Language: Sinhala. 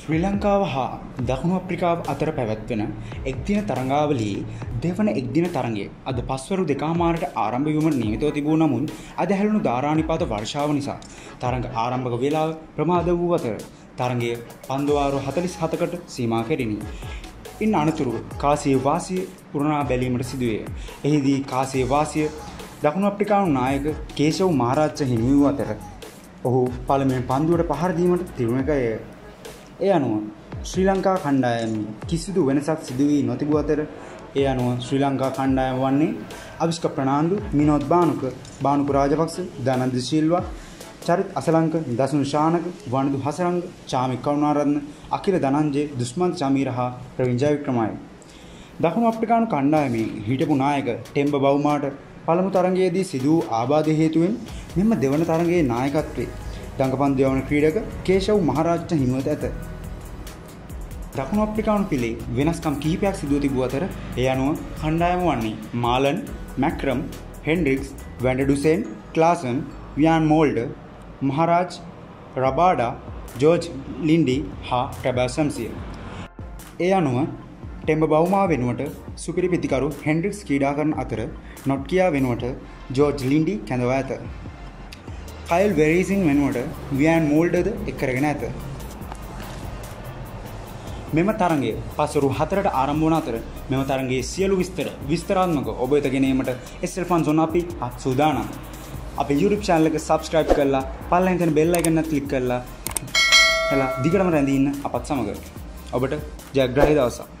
ශ්‍රී ලංකාව හා දකුණු අප්‍රිකාව අතර පැවැත්වෙන එක්දින තරඟාවලී දෙවන එක්දින තරගේ අද පස්වරු දෙකාමාරට ආරම්භවීම නියමිතව තිබූ නමුන් අද හැලුණු ධාරානිපාත වර්ෂාව නිසා තරඟ ආරම්භක වෙලා ප්‍රමාද වූ අතර තරගේ පන්දවාරු හතලිස් හතකට සීමා කෙරිණි. ඉන් අනතුරු කාසේ වාසිය පුරණා බැලීමට සිදුවේ. එහිදී කාසේ වාසිය දකුණු අප්‍රිකානු නායක කේශව් මහරාච්ච හිමිවූ අතර ඔහු පළමෙන් පන්දුවට පහරදීමට තිරුණකය ඒ අනුව ශ්‍රී ලංකා කණ්ඩායම කිසිදු වෙනසක් සිදුවී නොතිබූ අතර ඒ අනුව ශ්‍රී ලංකා කණ්ඩායම වන්නේ අවිස්ක ප්‍රනාාන්දු මිනොත් බානුක බානුක රාජපක්ෂ දනන්ද ශිල්වා චරිත් අසලංක දසුන් ශානක වනදු හසරංග චාමික් කවුනාරත්න අකිල දනන්ජේ දුස්මන්ත චමීර හා ප්‍රවිංජය වික්‍රමයි. දකුණු අප්‍රිකානු කණ්ඩායමේ හිටපු නායක ටෙම්බ බවමාට පළමු තරගයේදී සිදූ ආබාධ හේතුවෙන් මෙම දෙවන තරගේ නායකත්වේ දඟපන්දු යවන ක්‍රීඩක කේශව් මහරාජ්‍ය හිමිවත ඇත. දකුණු අප්‍රිකානු පිළේ වෙනස්කම් කිහිපයක් සිදුව තිබූ අතර ඒ අනුව කණ්ඩායම වන්නේ මාලන් මැක්‍රම් හෙන්ඩික්ස් වැන්ඩඩුසෙන් ක්ලාසන් වියන් මෝල්ඩ මහරාජ් රබාඩා ජෝජ් ලින්ඩි හා ටැබැසම්සිය. ඒ අනුව ටෙම්බ බෞමා වෙනුවට සුපිරි පිතිකරු හෙන්ඩික්ස් කීඩා කරන අතර නොට්කියා වෙනුවට ජෝජ් ලින්ඩි කැඳව ඇත. කයිල් වෙරීසින් වෙනුවට වියන් මෝල්ඩද එක්කරගෙන ඇත. මෙම තරගේ පසරු හතරට ආරම්භවන අතර මෙම තරගේ සියලු විස්තර විස්තරාත්මක ඔබ වෙත ගෙනීමට එස්සල් ෆන් සොන අපි අත් සූදානම්. අප YouTube channel එක subscribe කරලා පල්ලෙන් තියෙන bell icon එක click කරලා එලා දිගටම රැඳී ඉන්න අපත් සමග. ඔබට ජයග්‍රාහී දවසක්.